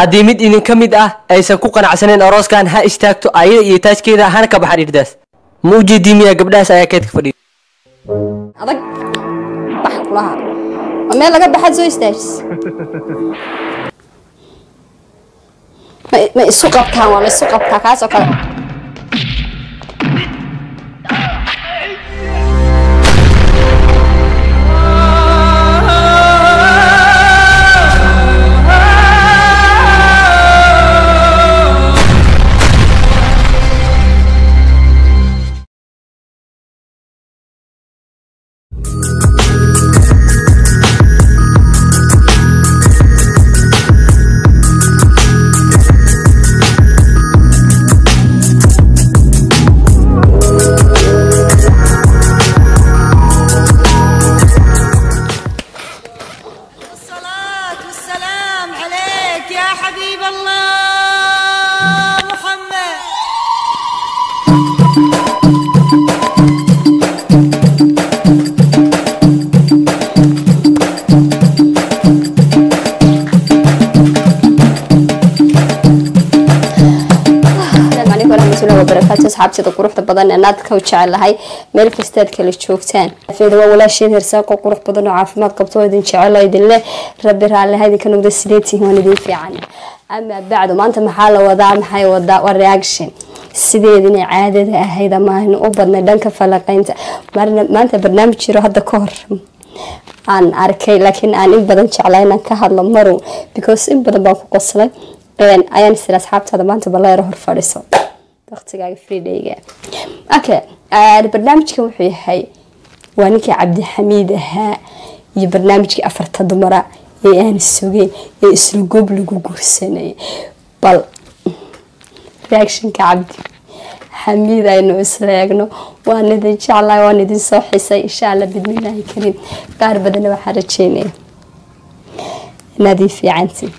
haddii mid idinka mid ah aysan ku qanacsaneyn arooskan ha istaagto ayada iyo taajkeeda hana ka baxa dhiirdaas ma ujeedii miyaa gabdhahaas ayaa keedka fadhiya. Adag bax kulaha. Ma meel laga baxaad soo istaajis ma isu qabtaan waa la isu qabtaa kaasoo kale calaykum waraxmatullahi wabarakaatu asxaabtida quruxda badan ee naadka u jecelahay meel kastaad kala joogtaan afeeda waa walaasheen hersaaqo qurux badan oo caafimaad qabto oo idin jecelo idin rabbi raalli ha idinka noqda sideetiin waan idin fiican ama bacdu maanta maxaa la wadaa maxay wadaa waa reaction sideedina caadada ahayd ama u badnay dhanka falaqeynta maanta barnaamij jiro hadda ka hor aan arkay laakiin aan in badan jeclaa inaan ka hadlo marow because in badan baan ku qoslay ayaan isla asxaabtaada maanta baleero hor fadhiso waqtigaaga freedayga okay barnaamijkan wuxuu yahay waa ninkii cabdixamiid ahaa iyo barnaamijkii afarta dumara ee aan sugeen ee isla goob lagu guursanayay bal reactionka cabdi xamiid aynu isla eegno. Waan idin jeclahay waan idin soo xisay insha alla bidnillaahi kariim qaar badana waxaan rajeynaya inaad ii fiicantiin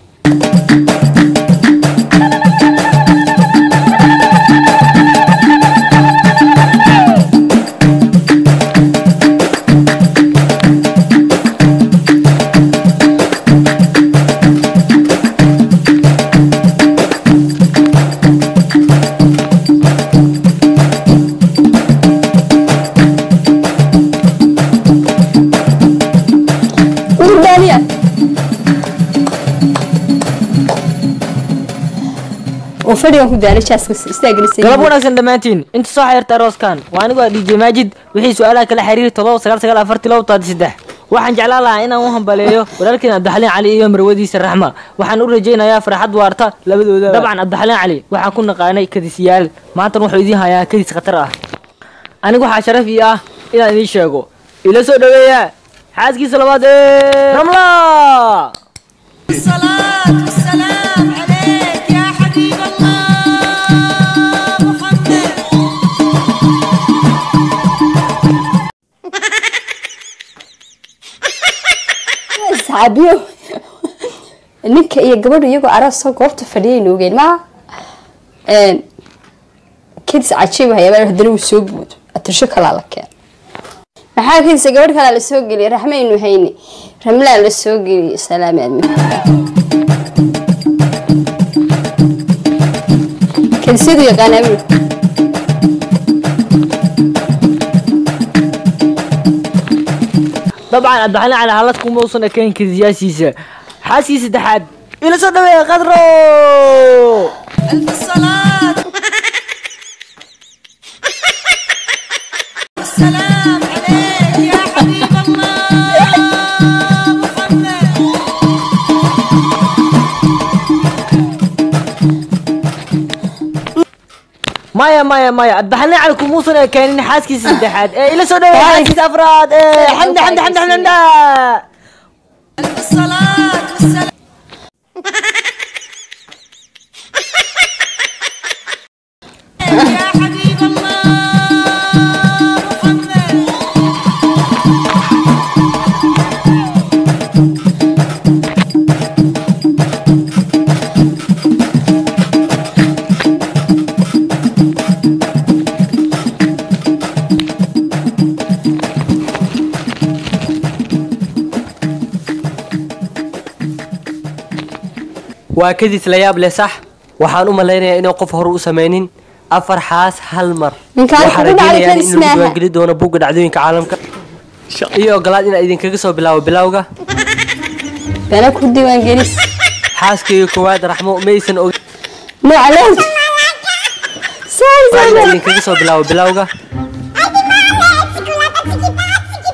ku daalay jaaska istaagna galab wanaagsan dhammaantiin inta soo xeerta arooskan waa anigu ah dj maajid wixii su-aalaha kala xiriiri todoba sagaal sagaal afartii labo todoba saddex waxaan jeclaan lahaa inaan u hambaleeyo walaalkeen abdixaliin cali iyo marwadiisa raxma waxaan u rajaynayaa farxad waarta labadooda dabcan abdixaliin cali waxaan ku naqaanay kadisyaal maantan wuxuu idiin hayaa kadis khatar ah anigu waxaa sharaf ii ah inaan idiin sheego ila soo dhaweeya xaaskiisa labaad ee ramla asxaabiyo ninka iyo gabadhu iyagoo aroosoo goobta fadhiyaynu ogeyn. Maa kadis cajiib hayaabaa haddana uu soo boodo atasho kalaa la keen. Maxaa kadisa gabadh kalaa la soo geliyay raxmaynu hayni. Ramlaa la soo geliyay salaami admi kadisyadu yaqaanaa طبعا الدحين على حالتكم وصلنا كان كزياسيسا حاسيس دحاد. إلى صدمة يا قدرو. ألف الصلاة maya maya maya. Abdixaliin cali kumuusan ekaynin xaaskiisa saddexaad. Ee ila soo dhaweeya xaaskiisa afraad. Ee xamdi xamdi xamdi xamdi xamda waa kadis la yaab leh sax. Waxaan u malaynayaa inuu qof hore u sameynin afar xaas hal mar. Waxaan rajeynayaa kadis in lagu maaha. diiwaangeli doono buugga dhacdooyinka caalamka. Iyo ogolaad inaan idinkaga soo bilaabo bilowga. Bana ku diiwaan gelis xaaskayga koowaad raxmo maysan og inaan idinkaga soo bilaabo bilowga.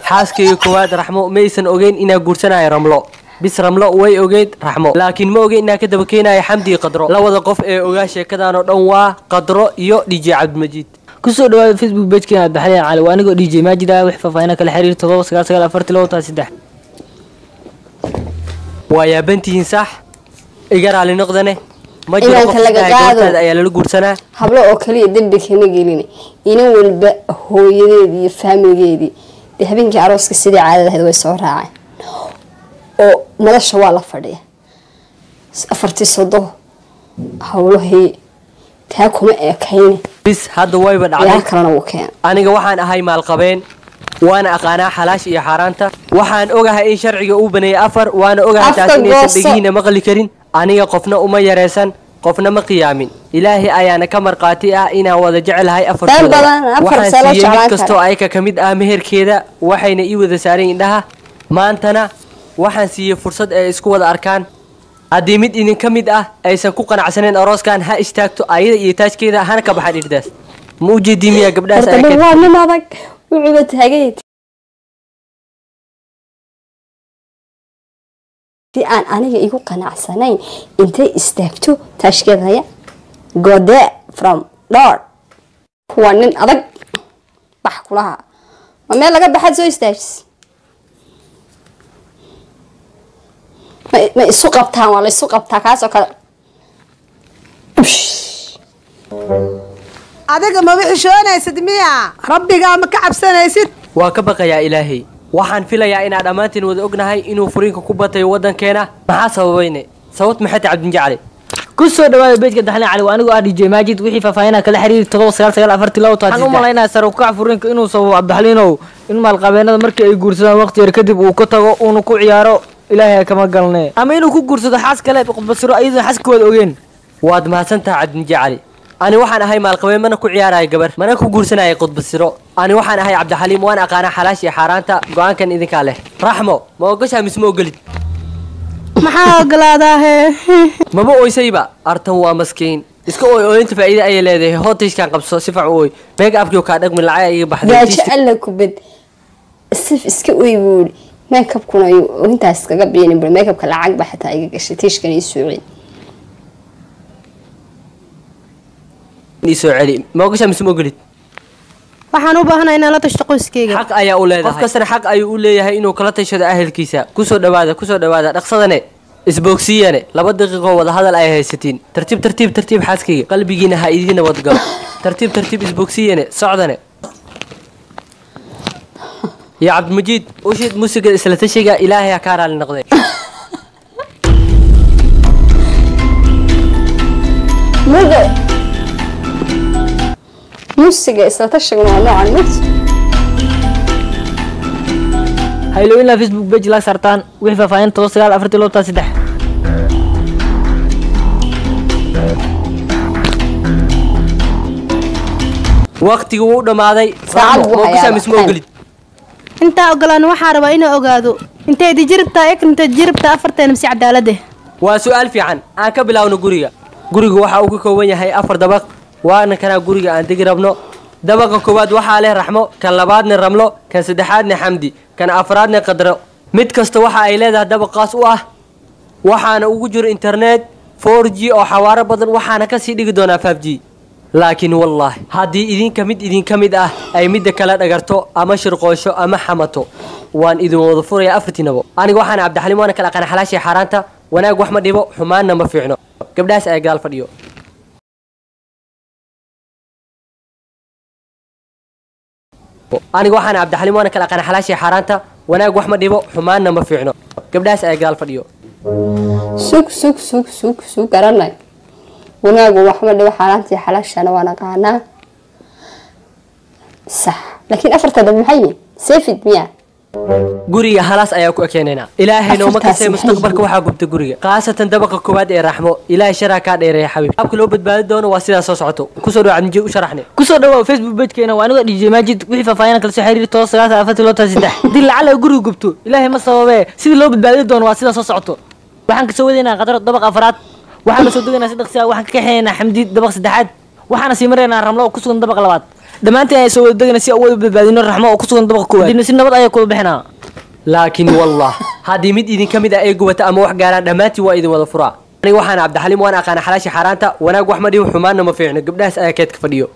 Xaaskayga koowaad raxmo maysan ogeyn inaa guursanayo ramlo bis ramlo way ogeyd raxmo. Laakiin ma ogeyn inaa ka daba keenayo xamdi qadro. Labada qof ee ogaa sheekadan oo dhan waa qadro iyo dj cabdimajiid. Kusoo dhawaada facebook pagekena abdixaliin cali. Waa anigoo dj maajid ah wix faahfaahina kala xiriir todoba sagaal sagaal afartii labo taa saddex waa yaabantihiin sax? Iga raali noqdane. Ma jiro Imaanka qof laga istahay qaado. gabadhaada ayaa lala guursanaa. Hablo oo kaliya dembi kama gelin. Inan walba hooyadeedii iyo faamiligeedii dee habeenkii arooska sidii caadada ahayd way soo raaceen oo madasha waa la fadhiya afartii sodo howlahii taa kuma eekayne bis hadda wayba dhacday kalena wuu keena aniga waxaan ahay maalqabeen waana aqaanaa xalaash iyo xaaraanta. Waxaan ogahay in sharciga uu baneeyay afar waana ogahay taas inaysan dhegihiina maqli karin. Aniga qofna uma yareysan qofna ma qiyaamin. Ilaahay ayaana ka marqaati ah inaan wada jecelahay Dad afartooda badan, afar waxaan sano siiyey mid kastoo ayaka ka mid ah meherkeeda waxayna ii wada saareen indhaha maantana waxaan siiyey fursad ay isku wada arkaan. Haddii mid idinka mid ah aysan ku qanacsaneyn arooskan ha istaagto ayada iyo taajkeeda hana ka baxan dhirdaas ma ujeedii miyaa gabdhahaas nin ka waa adag wuxuuba taagay si aan aniga igu qanacsanayn. Intay istaagto taashkeeda haya? Gode from door. Waa nin adag bax kulaha. Ma meel laga baxaad soo istaajis ma ma isu qabtaan waa la isu qabtaa kaasoo kale adiga ma wixishoonaysid miya? Rabbigaa ma ka cabsanaysid? Waa ka baqayaa ilaahay. Waxaan filayaa inaan dhammaantiin wada ognahay inuu furiinka ku batayo waddankeena. Maxaa sababayne sababt maxay tahay cabdinjacali ku soo dhawaada pageka daxliin cali waa anigoo ah dj maajid wixii faahfaahina kala xiriir todoba sagaal sagaal afartii labo taa waxaan u sare ukaca furiinka inuu sababo cabdixaliinow in maalqabeenada markii ay guursadaan waqti yar kadib uu ka tago uuna ku ciyaaro ilaahay kama galne ama inuu ku guursado xaas kale basiro ayadoo xaskooda ogeen waad mahadsantaha cabdinjacali ani waxaan ahay maalqabeen mana ku ciyaaraya gabar. Mana ku guursanaya qudbasiro ani waxaan ahay cabdixaliim waan aqaanaa xalaash iyo xaaraanta. Go'aankan idinkaa leh. Raxmo ma ogashaa mise ma ogolid? Maxaa ogolaadaahe? Maba oysayba? Artan waa maskiin. Iska oy ooyinta faa'iida ayay leedahay. Hootishkan qabso si fac u oy meega abkii kaa dhagmi lacag iga baxday. Gaajo alla kubad sif iska oy buuri meekabkuna ayuu intaas iskaga biinin buri. Meekabka lacag ba xitaa iga gashay. Tiishkan ii soocin soo celi. Ma ogashaa mise ma ogolid? Waxaan u baahanahay inaan la tashto qoyskayga xaq ayaa u leedahay. Qof kastana xaq ayuu u leeyahay inuu kala tashado ahelkiisa ku soo dhawaada ku soo dhawaada. Dhaqsadane isboogsiiyane laba daqiiqoo wada hadal ay haysatiin. Tartiib tartiib tartiib xaaskayga qalbigiina ha idiin nabad galo. Tartiib tartiib isboogsiiyane socdane ya cabdimajiid ushid musiga isla tashiga ilaahay ha kaa raali noqdee mudo musiga isla tashiguna waa noocan mid haylo ilaa facebook page la sartaan wixii faahfaahin todoba sagaal afartii labo taa intaa ogolaan waxaa rabaa inaa ogaado inteedi jiribtaa ek inteed jiribtaa afarteena mise cadaalade waa su'aal fiican. Aan ka bilaawno guriga. Guriga waxa uu ka kooban yahay afar dabaq. Waana kanaa guriga aan degi rabno. Dabaqa koowaad waxaa leh raxmo kan labaadna ramlo kan saddexaadna xamdi kan afraadna qadro. Mid kasta waxa ay leedahay dabaqaas u ah. Waxaana ugu jiro internet 4g oo xawaaro badan waxaana ka sii dhigi doonaa 5g laakiin wallaahi haddii idinka mid idinka mid ah ay midda kala dhagarto ama shirqoosho ama xamato waan idin wada furaya afartiinabo aniga waxaan cabdixaliim waana kala aqaana xalaashii xaaraanta wanaag wax ma dhibo xumaanna ma fiicno. Gabdhahaas ayaa gadaal fadhiyo. Aniga waxaan cabdixaliim waana kala aqaana xalaashii xaaraanta wanaag wax ma dhibo xumaanna ma fiicno. Gabdhahaas ayaa gadaal fadhiyo. Sug sug sug sug sug garanay wanaagu waxma dhibo xaalaantii xalaashana waa naqaanaa sax. Laakiin afarta maxay yihiin? Sefid miya guriga halaas ayaa ku ekeenaynaa Afartaasi kasay maxay mustaqbalka waxaa gubta guriga. Khaasatan dabaqa koowaad ee raxmo. Ilaahay sharaa kaa dheereeya xabiib qaabka loo badbaadi doono waa sidaas soo socoto. Kusoo dhawo cabdinji u sharaxne. Kusoo dhawaa facebook pagekeena waa aniga dj maajid wixii faahfaahin kala soo xiriir todoba sagaal sagaal afartii loo tahay saddex haddii lacala guriga gubto. Ilaahay ma sababee. Sidii loo badbaadi doono waa sidaa soo socoto. Waxaan ka soo wadaynaa qadar dabaq afraad waxaan ka soo degaynaa si dhaqsi ah waxaan ka kaxeynaa xamdi dabaq saddexaad. Waxaana sii maraynaa ramlo oo kusugan dabaq labaad. Dhammaantiin ayaan soo wada degaynaa si awood u badbaadino raxmo oo kusugan dabaq koowaad. Kadibna si nabad ayaa kula bixinaa. Laakiin wallah haddii mid idinka mid ah ay gubata ama wax gaaraan dhammaantiin waa idin wada furaa. Aniga waxaan cabdixaliim waan aqaana xalaasha xaaraanta. Wanaag wax ma dhihin xumaanna ma fiicno gabdhahaas ayaa keedka fadhiyo.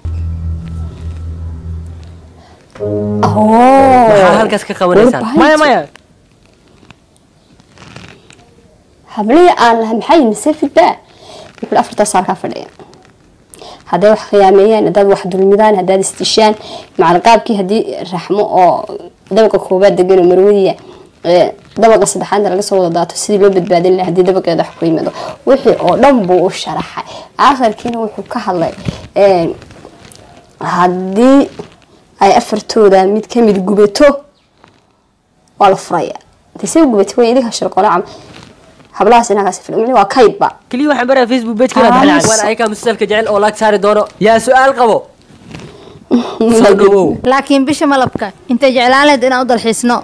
Maxaa halkaas ka qabanaysaan maya maya hablihii aan lahay maxay mise fidbaa wuxuu afartaa saalkaa fadhiya hadday wax khiyaameeyaan haddaad wax dulmidaan haddaad isdishaan macalqaabkii haddii raxmo oo dabaqa koobaad degan oo marwadiya dabaqa saddexaadna laga soo wada sidii loo badbaadin lahaa haddii dabaqeeda wax ku yimaado wixii oo dhan buu u sharaxay aakhirkiina wuxuu ka hadlay haddii ay afartooda mid ka mid gubato waa la furaya intay gubato way idinka shirqola cam hablahaas inagaas fil waa kaydba keliya waxaan barayaa facebook pagekeena Ah, daxalin waan ayakaa musalka jecel oo laag saari doono. Yaa su'aal qabo? Laakiin bisha malabka intay jeclaan lahayd inaan u dalxiisno.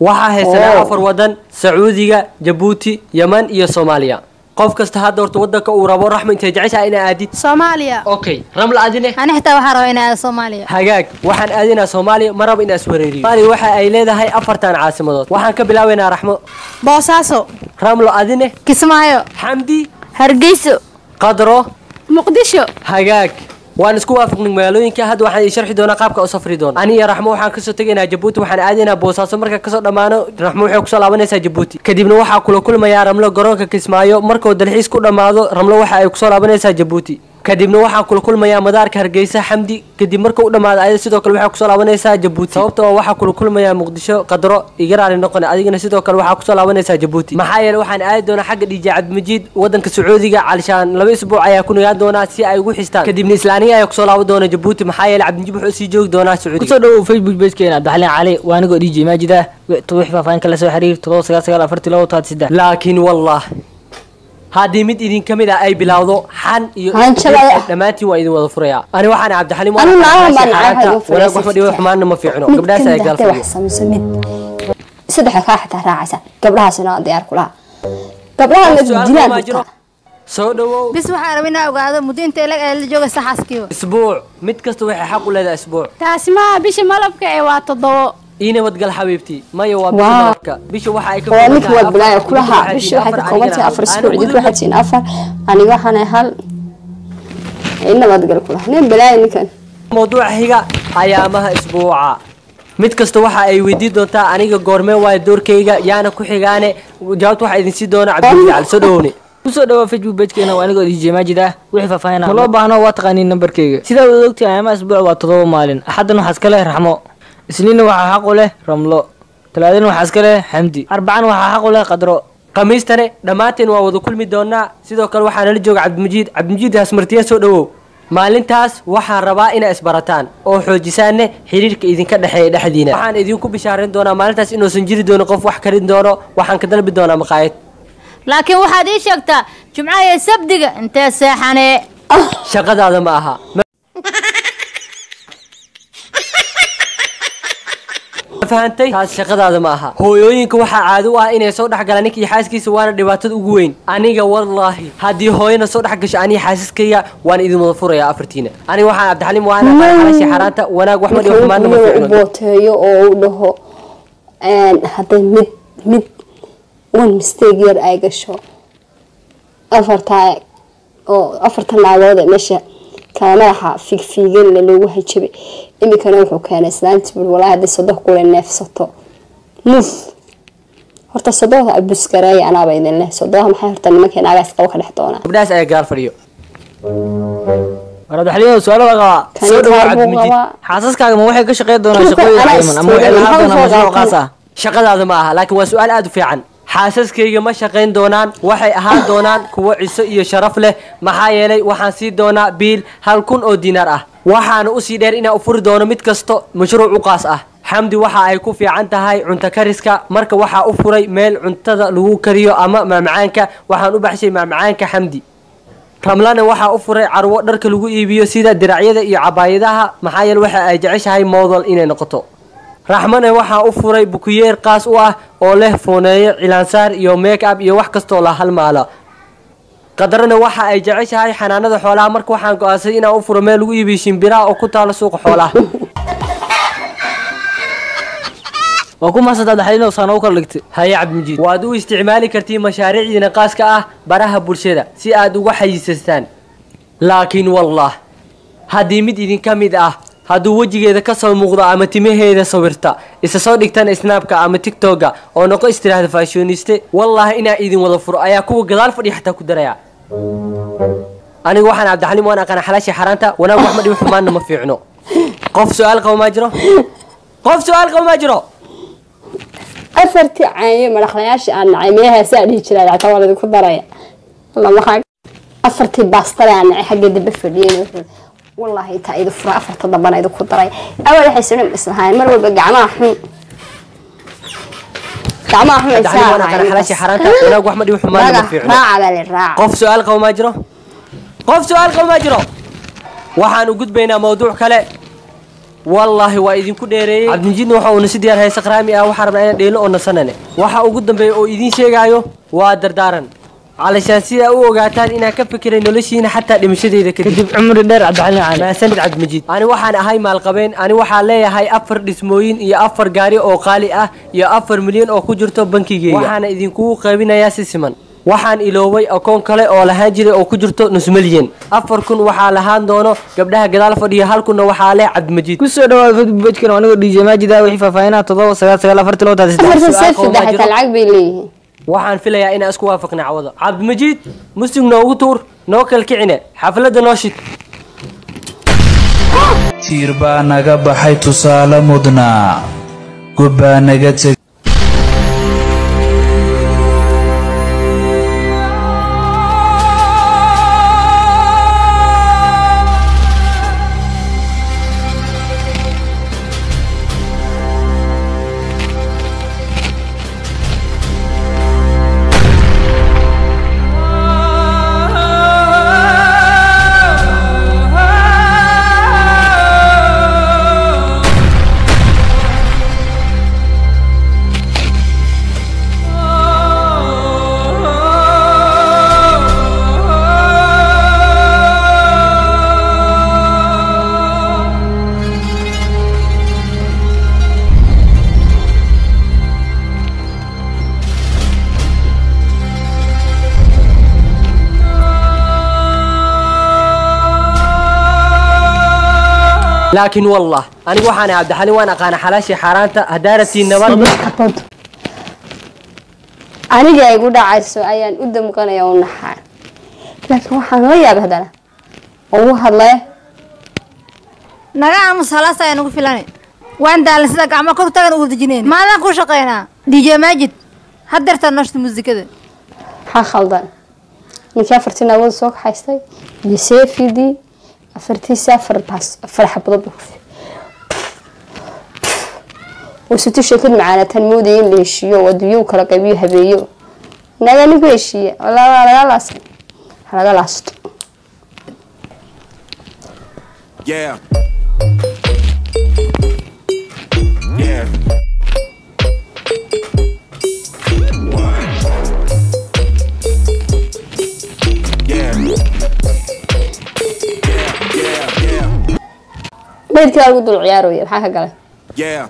Waxaa haysanaa Oh. afar wadan sacuudiga jabuuti yeman iyo soomaaliya qof kasta hadda horta wadanka uu rabo raxmo intay jeceshahay inaa aadid. Soomaaliya. Okay ramla adine ani xitaa waxaa rabaa aado soomaaliya. Hagaag waxaan aadinaa soomaaliya ma rabo inaa iswareeriyo soomaaliya waxa ay leedahay afartan caasimadood. Waxaan ka bilaabaynaa raxmo. Boosaaso. Ramlo adine kismaayo. Xamdi. Hargeyso. Qadro. Muqdisho. Hagaag waan isku waafaqnay magaalooyinka hadda waxaan ii sharxi doonaa qaabka u safri doono ani iyo raxmo waxaan ka soo tegaynaa jabuuti waxaan aadaynaa boosaaso. Marka ka soo dhammaano raxmo waxay ku soo laabanaysaa jabuuti. Kadibna waxaa kula kulmayaa ramlo garoonka kismaayo. Markuu dalxiis ku dhammaado ramlo waxa ay ku soo laabanaysaa jabuuti kadibna waxaan kula kulmayaa madaarka hargeysa xamdi. Kadib markuu u dhammaado ayada sidoo kale waxay ku soo laabanaysaa jabuuti. Sababta oo waxaa kula kulmayaa muqdisho qadro iga raali noqon. Adigana sidoo kale waxaa ku soo laabanaysaa jabuuti. Maxaa yeele waxaan aadi doonaa xagga dhiija cabdimajiid wadanka sacuudiga calishaan. Laba isbuuc ayaa ku nagaan doonaa si ay ugu xistaan. Kadibna islaaniga ayaa ku soo laaban doona jabuuti. Maxaa yeele cabdimajiid wuxuu sii joogi doonaa sacuudiga ku soo dhawow facebook pagekeena daxalin cali waa anigoo dj maajid ah wixii faahfaahin kala soo xiriir todoba sagaal sagaal afartii labo todoba saddex laakiin wallah haddii mid idin ka mid ah ay bilowdo xan iyo ah. dhammaantiin waa idin wada furayaa ani waxaan cabdixaliim wanaag wax ma dhibo xumaanna ma fiicno. Gabdhahaas ay gaal saddexa kaa xitaa raacaysa. Gabdhahaasina waa diyaar kulaha gabdhaha dilaan soo dhawow. Bis waxaa rabaa inaan ogaado muddo intay lag la joogaysa xaaskiiba isbuuc. Mid kasta waxay xaq u leedahay isbuuc. Taasi maaha bisha malabka ee waa toddobo ii nabadgal xabiibtii maya waa bisha bisha waxa ay ka waa ninka bilaaya afar, kulaha bisha waxay ka kooban tahay afar isbuuc idinku waxaad tihiin afar. Aniga waxaan hal. Ina nabadgal kulaha. Nin bilaaya ninkan. Mawduuca xiga ayaamaha isbuuca. Mid kasta waxa ay weydiin doontaa aniga goormee waayo doorkayga yaana ku xigaane. Jawaabta waxaa idin sii doona cabdilaahi cali soo dhawowne ku soo dhawaa facebook pagekeena waa anigoo dj maajid ah. Wixii faahfaahin ma loo baahno? Waa taqaaniin nambarkeyga sidaa wada ogtahay ayaamaha isbuuc waa todoba maalin. Axaddan waxaa iska leh raxmo isniinna waxaa xaq u leh ramlo. Talaadana waxaa iska leh xamdi arbacana waxaa xaq u leh qadro. Khamiistane dhammaanteen waa wada kulmi doonaa. Sidoo kale waxaa nala jooga cabdimajiid cabdimajiid hasmartiya soo dhawow maalintaas waxaan rabaa inaa isbarataan oo xoojisaanne xiriirka idinka dhexeeya dhexdiina. Waxaan idinku bishaarin doonaa maalintaas inuusan jiri doono qof wax karin doono. Waxaan ka dalbi doonaa maqaayad. Laakiin waxaad ii sheegtaa jumcaha iyo sabdiga intee seexanee? Shaqadaada ma aha fahantay? Taas shaqadaada ma aha hooyooyinka waxaa caado u ah inay soo dhex galaan ninka iyo xaaskiisa waana dhibaatada ugu weyn. Aniga wallaahi haddii hooyana soo dhex gasho aniga xaasaskayga waan idin wada furayaa afartiina. Aniga waxaan cabdixaliim waana xalashi xaaraanta wanaag wax ma dhibo xumaanna ma u fiicno. Booteeyo oo u dhaho hadday mid mid one mistake yar ay gasho. Afartaa oo afarta naagood ee meesha kala madaxa fiigfiigan le loogu hajabay iminkana wuxuu keenay islaanti bul walaa hadday sodoh kule neefsato. Muf horta sodohda abusgareeya anaaba idin leh sodoha maxay horta nimankii naagaas qabo ka dhex doonaa? Gabdhahaas ayaa gaar fadhiyo war abdixaliim su'aalo waa qabaa Kani soo dhawaad qaar buu Cabdimajid. qabaa. xaasaskaaga ma waxay ka shaqeyn doonaan shaqooyin ama qaas ah shaqadaada ma aha laakiin waa su'aal aada u fiican xaasaskayga ma shaqayn doonaan waxay ahaan doonaan kuwo ciso iyo sharaf leh. Maxaa yeelay waxaan sii doonaa biil hal kun oo diinaar ah. Waxaana u sii dheer inaan u furi doono mid kasto mashruuc u qaas ah. Xamdi waxa ay ku fiican tahay cunto kariska. Marka waxaa u furay meel cuntada lagu kariyo ama maamacaanka waxaan u baxshay maamacaanka xamdi. Ramlana waxaa u furay carwo dharka lagu iibiyo sida diracyada iyo cabaayadaha. Maxaa yeele waxa ay jeceshahay moodal inay noqoto raxmana waxaa u furay bukuyeer qaas u ah oo leh fooneeyo cilaansaar iyo make up iyo wax kastoo la halmaala qadarana waxa ay jeceshahay xanaanada xoolaha marka waxaan go'aansay inaan u furo meel lagu iibiyo shimbiraha oo ku taalo suuqa xoolaha. Waa ku mahadsantaa daxalinow saana u kala dhigtay? Haye cabdimajiid waad u isticmaali kartiin mashaariicdiina qaaska ah baraha bulshada si aad uga xayiisastaan laakiin wallah haddii mid idinka mid ah hadduu wejigeeda ka soo muuqdo ama timaheeda sawirta isa soo dhigtana snaabka ama tigtoga oo noqo istiraahda faashioniste wallahi inaa idin wada furo ayaa kuwa gadaal fadhiya xataa ku daraya. Anigu waxaan cabdixaliim waan aqaana xalaashii xaraanta wanaag wax ma dhibi xumaanna ma fiicno. Qof su'aal qabo maa jiro? Qof su'aal qabo maa jiro? Afartii caanyo madaxlayaashii aan nacay meehaasaa dhihi jiraa xataa waa laydinku daraya. Afartii baastare aan nacay xagga dambe fadhiyeen wuxuu wallaahi intaa idu fura afarta dambana idinku daray. Awal waxay sunan islahaayeen mar walba gacmaha xun. Gacmaha xun raaca baa le raaca. Qof su'aal qabo maa jiro? Qof su'aal qabo maa jiro? Waxaan u gudbaynaa mawduuc kale. Wallaahi waa idinku dheereeyey. Cabdimjiidna waxa uuna si diyaar haysa qaraami ah waxaa rabnaa inaan dheelo oo nasanane. Waxa ugu dambeeya oo idiin sheegaayo waa dardaaran calashaan sidaa u ogaataan inaan ka fikiray noloshiina xataa dhimashadeeda kadib kadib cumri dheer cabdixaliin cali mahadsanid cabdimajiid ani waxaan ahay maalqabeen. Ani waxaan leeyahay afar dhismooyin iyo afar gaari oo qaali ah iyo afar milyan oo ku jirto bankigeyga waxaana idinkugu qaybinayaa si siman. Waxaan iloobay akoon kale oo lahaan jiray oo ku jirto nus milyan afar kun waxaa lahaan doono gabdhaha gadaal fadhiya hal kunna waxaa leh cabdimajiid ku soo dhawaada facebook pagekana anigoo dj maajid ah wixii faahfaahinaha toddoba sagaal sagaal bay leeyihiin waxaan filayaa inaan isku waafaqnay cawada. Cabdimajiid musig noogu tuur noo kalkicine. Xafladda noo tiir baa naga baxay tusaale mudnaa. Gubbaa naga laakiin wallah anigu waxaan ahay cabdixaliim waan aqaana xalaashii xaaraanta haddaa rabtiin nabad Abad. aniga ay igu dhacayso ayaan u damqanaya u naxaa laakiin waxaan la yaabay haddana oo u hadlaya naga aamus halaas ayaa nagu filan waan daalan sida gacmo kor tagan ugu dejinayn maadaan ku shaqaynaa? Dj maajid hadeertaa nooshta muusikada maxaa khaldan. Ninkii afartii naagooda soo kaxaystay. Iyo seefidii afartiisa afar baas afar fi wasuti sheekad macaanatan moodaya in la heshiiyo oo adduunyo u kala qaybiyo habeeyo naga nigu heshiiya walaa laga laasan ha laga laasto. Yeah. Yeah. Dul maxaa ka galay yeah.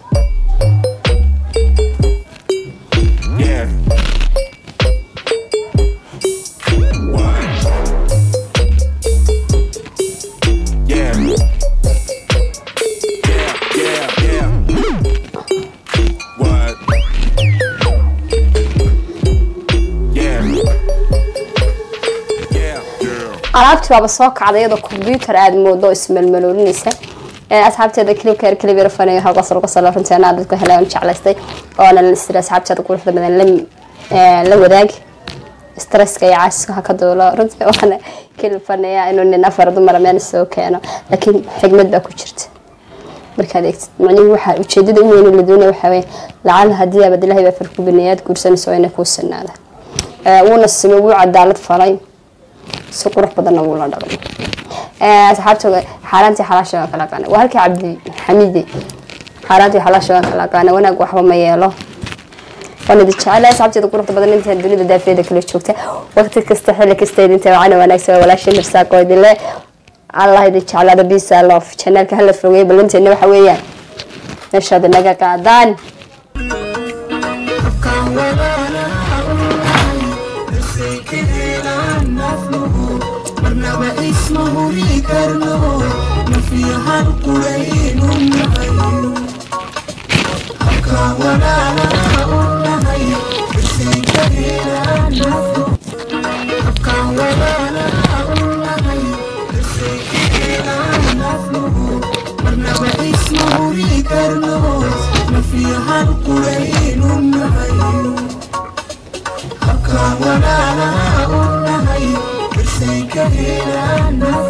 alaabtii baaba soo kacday iyadoo kombyuutar aada moodo ismalmaloolinaysa asxaabteeda klibka klib yar faneeyo hal qosol anaa dadku helaan jeclaystay oona istira asxaabteeda quruxda badan la wadaag. Stresska iyo caaska ha ka duulo runtii waana klib faneeya inuu nin afar dumara meel soo keeno laakiin xigmad baa ku jirta. Markaad eegtid macnihi waxaa ujeedada u weyn la doonaya waxaa weeye lacala haddii abad ilaahay baa farku binayaad guursanayso inay kuu sinaada wuuna sime wuu cadaalad falay si qurux badanna wuu la dhaqmo asxaabta xaaraantii xalaasha waan kala aqaana waa halkii cabdi xamide xaaraantii xalaasha waan kala aqaana wanaag waxba ma yeelo waan idin jecelahay asxaabteeda quruxda badan inta dunida daafeeda kala joogta waqti kasta xilli kasta idinta wacana wanaagsan waa walaashin hirsaaqo idinle allah idin jeclaada bisa lof janaalka hala qaadaan بقى اسمه ريكاردو مفيها القليل مهيو أكا ولا لا أم هي بس يكرينا نفو أكا ولا لا أم هي بس يكرينا نفو مرنا بقى اسمه ريكاردو مفيها القليل مهيو أكا ولا لا أم Carolina.